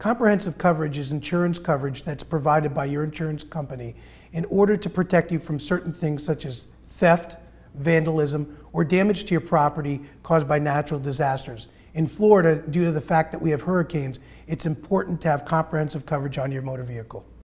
Comprehensive coverage is insurance coverage that's provided by your insurance company in order to protect you from certain things such as theft, vandalism, or damage to your property caused by natural disasters. In Florida, due to the fact that we have hurricanes, it's important to have comprehensive coverage on your motor vehicle.